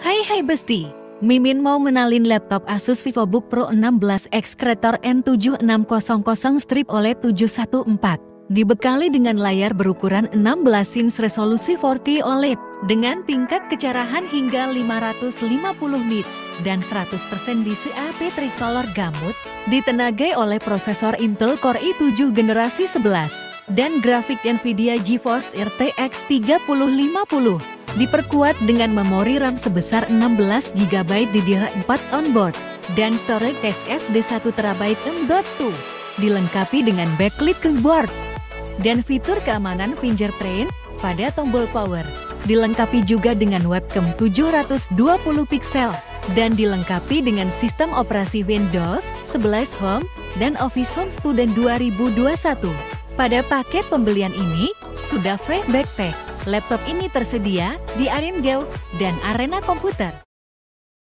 Hai hai Besti, Mimin mau ngenalin laptop Asus VivoBook Pro 16X Creator N7600 strip OLED 714. Dibekali dengan layar berukuran 16 inch resolusi 4K OLED dengan tingkat kecerahan hingga 550 nits dan 100% DCI-P tricolor gamut, ditenagai oleh prosesor Intel Core i7 generasi 11 dan grafik Nvidia GeForce RTX 3050 diperkuat dengan memori RAM sebesar 16 GB DDR4 onboard dan storage SSD 1 TB M.2 dilengkapi dengan backlit keyboard dan fitur keamanan fingerprint pada tombol power dilengkapi juga dengan webcam 720 pixel dan dilengkapi dengan sistem operasi Windows 11 Home dan Office Home Student 2021. Pada paket pembelian ini, sudah free backpack Laptop ini tersedia di Arena Geo dan Arena Komputer.